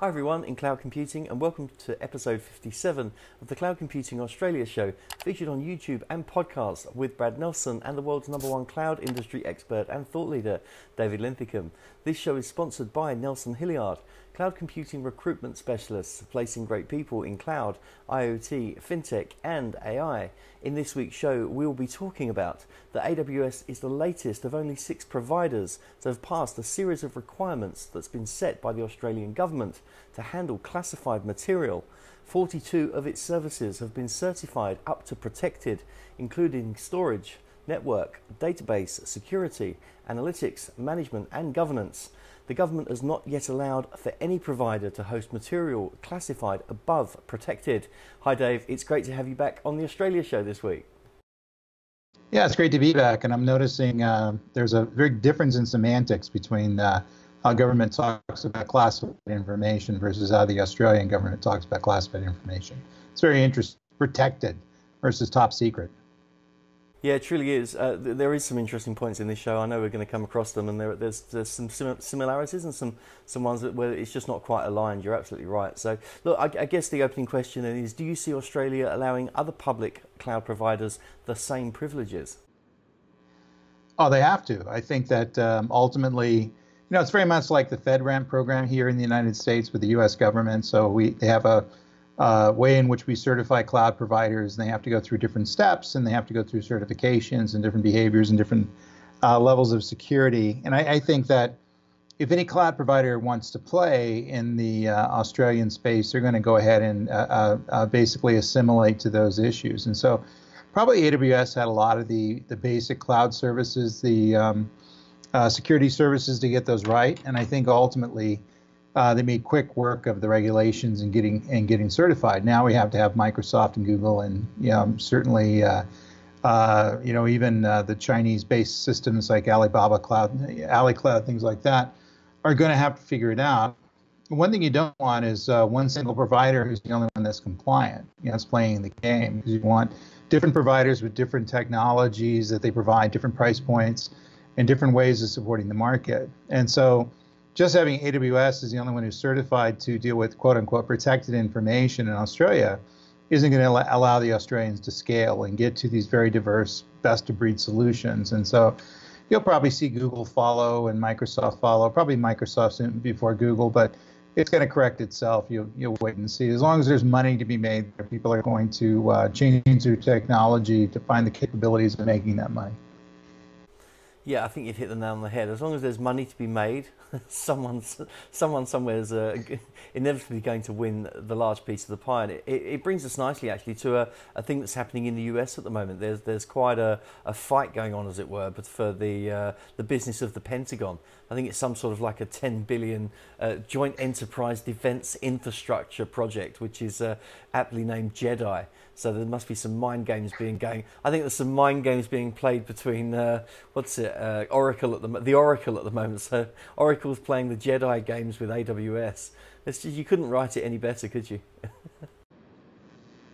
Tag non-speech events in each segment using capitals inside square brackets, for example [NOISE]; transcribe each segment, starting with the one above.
Hi everyone in cloud computing and welcome to episode 57 of the Cloud Computing Australia show featured on YouTube and podcast with Brad Nelson and the world's number one cloud industry expert and thought leader David Linthicum. This show is sponsored by Nelson Hilliard, cloud computing recruitment specialists placing great people in cloud, IoT, fintech and AI. In this week's show, we will be talking about that AWS is the latest of only six providers that have passed a series of requirements that's been set by the Australian government to handle classified material. 42 of its services have been certified up to protected, including storage, network, database, security, analytics, management, and governance. The government has not yet allowed for any provider to host material classified above protected. Hi, Dave. It's great to have you back on the Australia show this week. Yeah, it's great to be back. And I'm noticing uh, there's a big difference in semantics between uh, how government talks about classified information versus how the Australian government talks about classified information. It's very interesting. Protected versus top secret. Yeah, it truly is. Uh, th- there is some interesting points in this show. I know we're going to come across them, and there, there's, there's some sim- similarities and some, some ones that, where it's just not quite aligned. You're absolutely right. So, look, I, I guess the opening question is: Do you see Australia allowing other public cloud providers the same privileges? Oh, they have to. I think that um, ultimately, you know, it's very much like the FedRAMP program here in the United States with the U.S. government. So we they have a uh, way in which we certify cloud providers. And they have to go through different steps and they have to go through certifications and different behaviors and different uh, levels of security. And I, I, think that if any cloud provider wants to play in the uh, Australian space, they're going to go ahead and uh, uh, uh, basically assimilate to those issues. And so probably AWS had a lot of the, the basic cloud services, the um, security services to get those right. And I think ultimately, uh, they made quick work of the regulations and getting and getting certified. Now we have to have Microsoft and Google and you know, certainly uh, uh, you know even uh, the Chinese-based systems like Alibaba Cloud, AliCloud, things like that, are going to have to figure it out. One thing you don't want is uh, one single provider who's the only one that's compliant. You know, it's playing the game because you want different providers with different technologies that they provide, different price points, and different ways of supporting the market. And so just having AWS as the only one who's certified to deal with quote unquote protected information in Australia isn't going to allow the Australians to scale and get to these very diverse best of breed solutions. And so you'll probably see Google follow and Microsoft follow, probably Microsoft before Google, but it's going to correct itself. You'll, you'll wait and see. As long as there's money to be made, people are going to uh, change their technology to find the capabilities of making that money. Yeah, I think you've hit the nail on the head. As long as there's money to be made, [LAUGHS] someone's someone somewhere is uh, inevitably going to win the large piece of the pie. And it, it brings us nicely, actually, to a, a, thing that's happening in the US at the moment. There's there's quite a, a fight going on, as it were, but for the uh, the business of the Pentagon. I think it's some sort of like a 10 billion uh, joint enterprise defense infrastructure project, which is uh, aptly named JEDI. So there must be some mind games being going. I think there's some mind games being played between uh, what's it, uh, Oracle at the the Oracle at the moment. So [LAUGHS] Oracle's playing the JEDI games with AWS. Just, you couldn't write it any better, could you? [LAUGHS]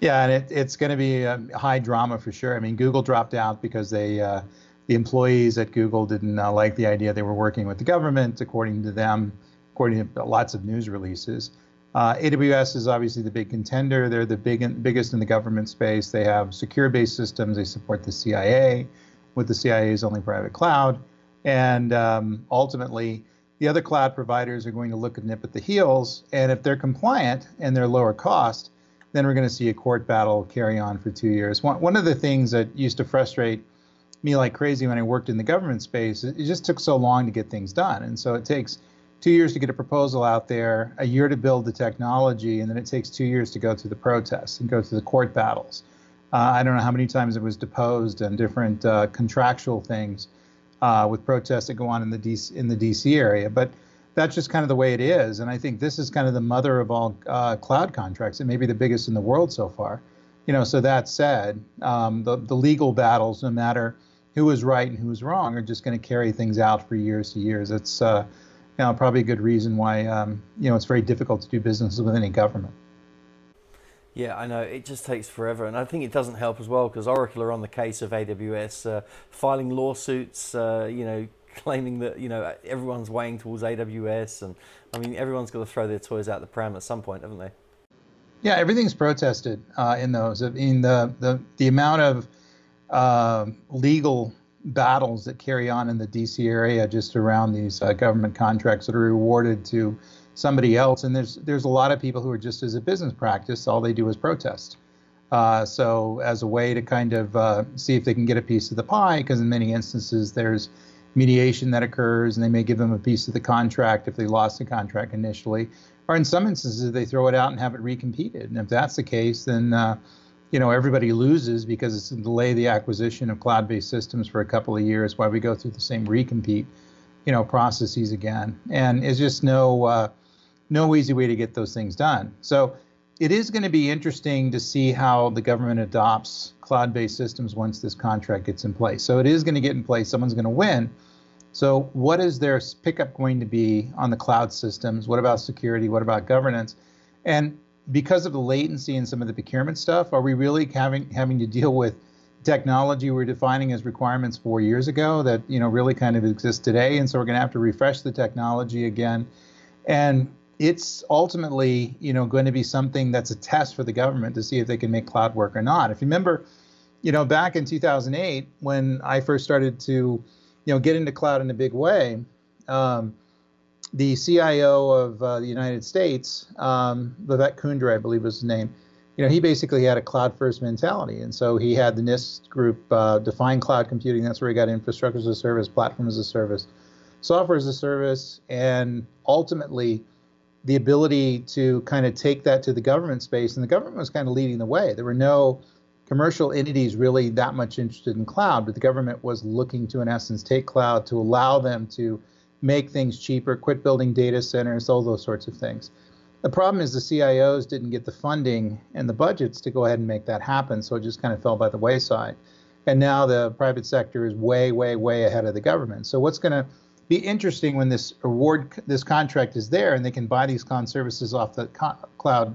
yeah, and it, it's going to be a high drama for sure. I mean, Google dropped out because they uh, the employees at Google didn't uh, like the idea they were working with the government, according to them, according to lots of news releases. Uh, AWS is obviously the big contender. They're the big, biggest in the government space. They have secure-based systems. They support the CIA, with the CIA's only private cloud. And um, ultimately, the other cloud providers are going to look and nip at the heels. And if they're compliant and they're lower cost, then we're going to see a court battle carry on for two years. One, one of the things that used to frustrate me like crazy when I worked in the government space, it just took so long to get things done. And so it takes two years to get a proposal out there, a year to build the technology, and then it takes two years to go through the protests and go through the court battles. Uh, I don't know how many times it was deposed and different uh, contractual things uh, with protests that go on in the DC, in the DC area, but that's just kind of the way it is. And I think this is kind of the mother of all uh, cloud contracts. It may be the biggest in the world so far. You know, so that said, um, the the legal battles, no matter who is right and who is wrong, are just going to carry things out for years to years. It's uh, you know, probably a good reason why um, you know it's very difficult to do business with any government. Yeah, I know it just takes forever, and I think it doesn't help as well because Oracle are on the case of AWS, uh, filing lawsuits, uh, you know, [LAUGHS] claiming that you know everyone's weighing towards AWS, and I mean everyone's got to throw their toys out the pram at some point, haven't they? Yeah, everything's protested uh, in those. I mean the the the amount of uh, legal battles that carry on in the DC area just around these uh, government contracts that are awarded to somebody else. And there's there's a lot of people who are just as a business practice, all they do is protest. Uh, so as a way to kind of uh, see if they can get a piece of the pie, because in many instances there's mediation that occurs, and they may give them a piece of the contract if they lost the contract initially, or in some instances they throw it out and have it recompeted. And if that's the case, then uh, you know everybody loses because it's delay the acquisition of cloud-based systems for a couple of years while we go through the same recompete, you know, processes again. And it's just no uh, no easy way to get those things done. So it is going to be interesting to see how the government adopts cloud-based systems once this contract gets in place. So it is going to get in place. Someone's going to win. So what is their pickup going to be on the cloud systems? What about security? What about governance? And because of the latency and some of the procurement stuff, are we really having having to deal with technology we're defining as requirements four years ago that you know really kind of exists today? And so we're going to have to refresh the technology again. And it's ultimately you know going to be something that's a test for the government to see if they can make cloud work or not. If you remember, you know back in 2008 when I first started to you know get into cloud in a big way. Um, the CIO of uh, the United States, um, Vivek Kundra, I believe was his name, you know, he basically had a cloud first mentality. And so he had the NIST group uh, define cloud computing. That's where he got infrastructure as a service, platform as a service, software as a service, and ultimately the ability to kind of take that to the government space. And the government was kind of leading the way. There were no commercial entities really that much interested in cloud, but the government was looking to, in essence, take cloud to allow them to make things cheaper, quit building data centers, all those sorts of things. The problem is the CIOs didn't get the funding and the budgets to go ahead and make that happen, so it just kind of fell by the wayside. And now the private sector is way, way, way ahead of the government. So what's going to be interesting when this award, this contract is there, and they can buy these cloud services off the cloud,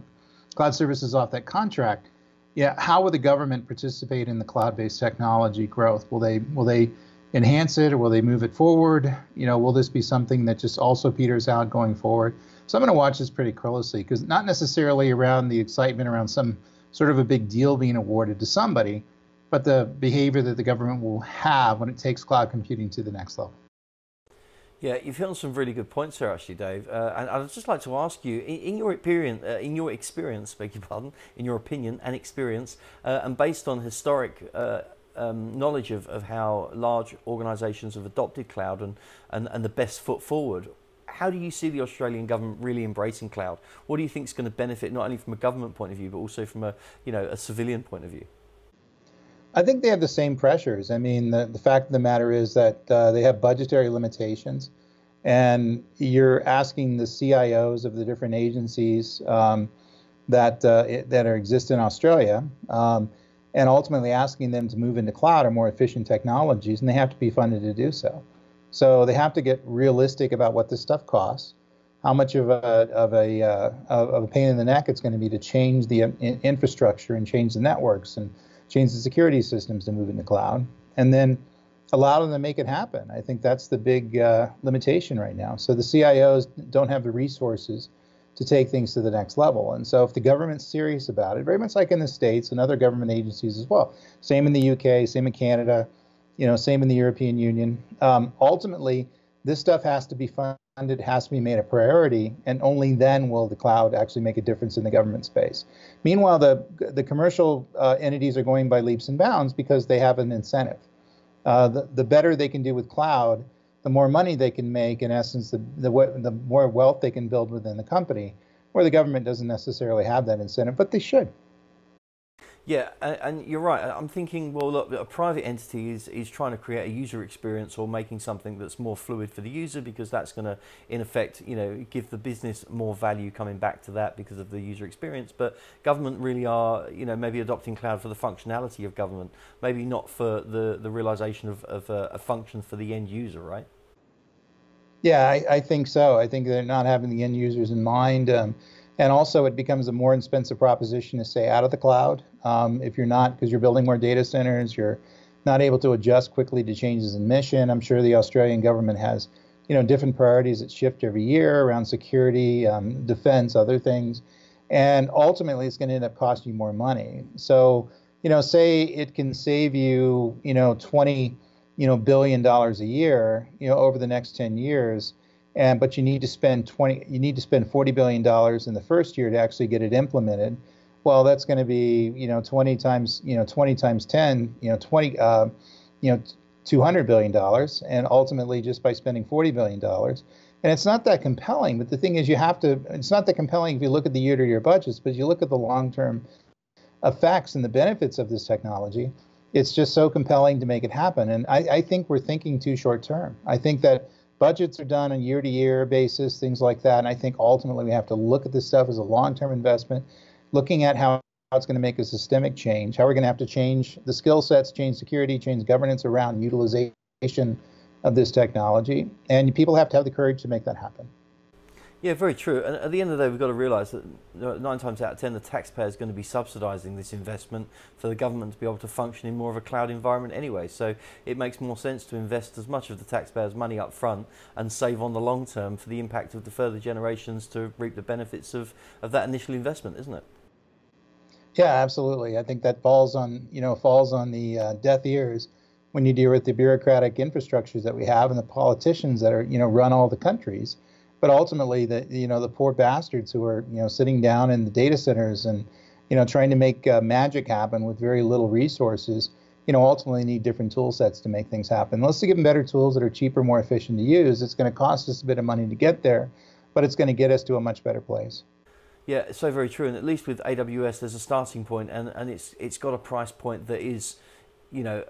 cloud services off that contract. Yeah, how will the government participate in the cloud-based technology growth? Will they, will they enhance it or will they move it forward? You know, will this be something that just also peters out going forward? So I'm going to watch this pretty closely because not necessarily around the excitement around some sort of a big deal being awarded to somebody, but the behavior that the government will have when it takes cloud computing to the next level. Yeah, you've hit on some really good points there, actually, Dave. Uh, and I'd just like to ask you, in, your experience, uh, in your experience, [LAUGHS] beg your pardon, in your opinion and experience, uh, and based on historic uh, um, knowledge of, of how large organisations have adopted cloud and, and, and the best foot forward. How do you see the Australian government really embracing cloud? What do you think is going to benefit not only from a government point of view, but also from a, you know, a civilian point of view? I think they have the same pressures. I mean, the, the fact of the matter is that uh, they have budgetary limitations, and you're asking the CIOs of the different agencies um, that uh, that are exist in Australia. Um, and ultimately asking them to move into cloud or more efficient technologies, and they have to be funded to do so. So they have to get realistic about what this stuff costs, how much of a of a uh, of a pain in the neck it's going to be to change the infrastructure and change the networks and change the security systems to move into cloud, and then allow them to make it happen. I think that's the big uh, limitation right now. So the CIOs don't have the resources to take things to the next level. And so if the government's serious about it, very much like in the States and other government agencies as well, same in the UK, same in Canada, you know, same in the European Union, um, ultimately, this stuff has to be funded, has to be made a priority, and only then will the cloud actually make a difference in the government space. Meanwhile, the, the commercial uh, entities are going by leaps and bounds because they have an incentive. Uh, the, the better they can do with cloud, the more money they can make, in essence, the, the, the more wealth they can build within the company, where the government doesn't necessarily have that incentive, but they should. Yeah, and you're right. I'm thinking, well, look, a private entity is, is trying to create a user experience or making something that's more fluid for the user because that's going to, in effect, you know, give the business more value coming back to that because of the user experience. But government really are, you know, maybe adopting cloud for the functionality of government, maybe not for the, the realization of, of a, a function for the end user, right? Yeah, I, I, think so. I think they're not having the end users in mind. Um, and also, it becomes a more expensive proposition to stay out of the cloud. Um, if you're not, because you're building more data centers, you're not able to adjust quickly to changes in mission. I'm sure the Australian government has, you know, different priorities that shift every year around security, um, defense, other things, and ultimately it's going to end up costing you more money. So, you know, say it can save you, you know, 20, you know, billion dollars a year, you know, over the next 10 years and but you need to spend 20 you need to spend 40 billion dollars in the first year to actually get it implemented. Well that's going to be you know 20 times you know 20 times 10 you know 20 uh, you know 200 billion dollars and ultimately just by spending 40 billion dollars. And it's not that compelling but the thing is you have to it's not that compelling if you look at the year to year budgets but you look at the long term effects and the benefits of this technology it's just so compelling to make it happen. And I, I think we're thinking too short term i think that budgets are done on year to year basis, things like that. And I think ultimately we have to look at this stuff as a long term investment, looking at how it's going to make a systemic change, how we're going to have to change the skill sets, change security, change governance around utilization of this technology. And people have to have the courage to make that happen. Yeah, very true. And at the end of the day, we've got to realise that nine times out of ten, the taxpayer is going to be subsidising this investment for the government to be able to function in more of a cloud environment anyway. So it makes more sense to invest as much of the taxpayer's money up front and save on the long term for the impact of the further generations to reap the benefits of, of that initial investment, isn't it? Yeah, absolutely. I think that falls on you know falls on the uh, deaf ears when you deal with the bureaucratic infrastructures that we have and the politicians that are you know run all the countries but ultimately the you know the poor bastards who are you know sitting down in the data centers and you know trying to make uh, magic happen with very little resources you know ultimately need different tool sets to make things happen. Unless they give them better tools that are cheaper more efficient to use it's going to cost us a bit of money to get there but it's going to get us to a much better place. Yeah so very true and at least with aws there's a starting point and and it's it's got a price point that is you know,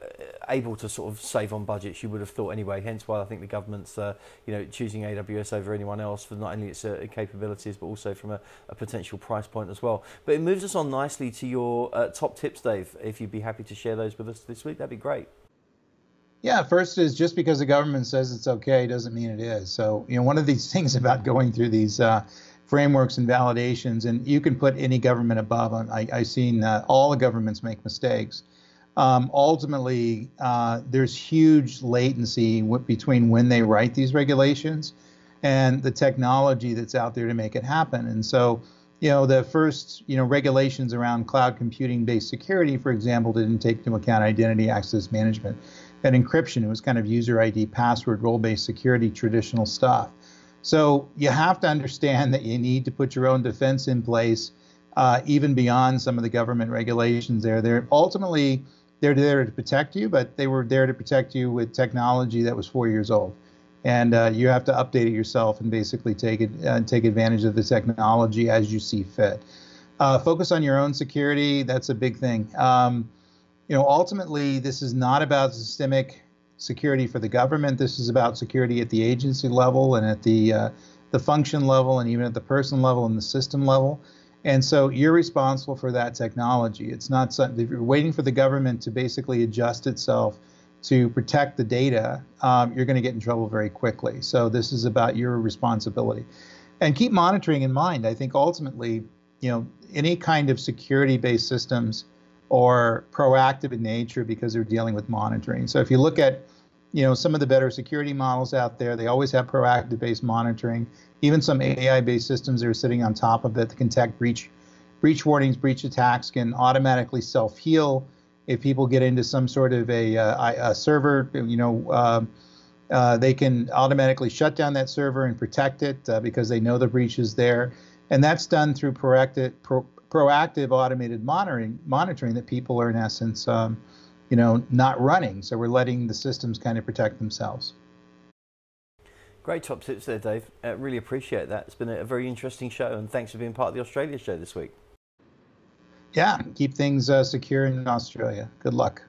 able to sort of save on budgets. You would have thought anyway. Hence why I think the government's, uh, you know, choosing AWS over anyone else for not only its uh, capabilities but also from a, a, potential price point as well. But it moves us on nicely to your uh, top tips, Dave. If you'd be happy to share those with us this week, that'd be great. Yeah, first is just because the government says it's okay doesn't mean it is. So, you know, one of these [LAUGHS] things about going through these uh, frameworks and validations, and you can put any government above. I, I've seen uh, all the governments make mistakes um, ultimately uh, there's huge latency w- between when they write these regulations and the technology that's out there to make it happen. And so, you know, the first, you know, regulations around cloud computing based security, for example, didn't take into account identity access management and encryption. It was kind of user ID, password, role based security, traditional stuff. So you have to understand that you need to put your own defense in place, uh, even beyond some of the government regulations there. They're ultimately, they're there to protect you, but they were there to protect you with technology that was four years old. And uh, you have to update it yourself and basically take it uh, take advantage of the technology as you see fit. Uh, focus on your own security. That's a big thing. Um, you know, ultimately, this is not about systemic security for the government. This is about security at the agency level and at the uh, the function level and even at the person level and the system level. And so you're responsible for that technology. It's not something, you're waiting for the government to basically adjust itself to protect the data, um, you're going to get in trouble very quickly. So this is about your responsibility. And keep monitoring in mind. I think ultimately, you know, any kind of security-based systems are proactive in nature because they're dealing with monitoring. So if you look at, you know, some of the better security models out there, they always have proactive-based monitoring. Even some AI-based systems that are sitting on top of it that can detect breach, breach warnings, breach attacks, can automatically self-heal if people get into some sort of a, uh, a server. You know, uh, uh, they can automatically shut down that server and protect it uh, because they know the breach is there, and that's done through proactive, pro, proactive automated monitoring, monitoring that people are in essence, um, you know, not running. So we're letting the systems kind of protect themselves. Great top tips there, Dave. Uh, really appreciate that. It's been a, very interesting show, and thanks for being part of the Australia show this week. Yeah, keep things uh, secure in Australia. Good luck.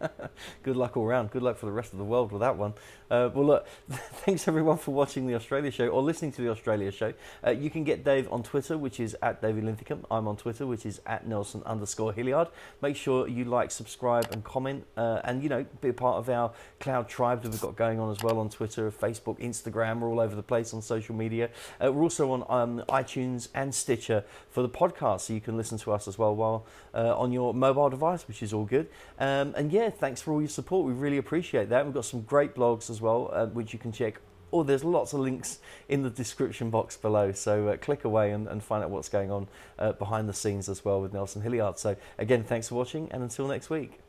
[LAUGHS] Good luck all round. Good luck for the rest of the world with that one. Uh, well, look, [LAUGHS] thanks everyone for watching the Australia show or listening to the Australia show. Uh, you can get Dave on Twitter, which is at David Linthicum. I'm on Twitter, which is at Nelson underscore Hilliard. Make sure you like, subscribe, and comment, uh, and you know, be a part of our cloud tribe that we've got going on as well on Twitter, Facebook, Instagram. We're all over the place on social media. Uh, we're also on um, iTunes and Stitcher for the podcast, so you can listen to us as well while uh, on your mobile device, which is all good. Um, and yeah, thanks for all your support. We really appreciate that. We've got some great blogs as well, uh, which you can check. Or there's lots of links in the description box below. So uh, click away and, and, find out what's going on uh, behind the scenes as well with Nelson Hilliard. So again, thanks for watching, and until next week.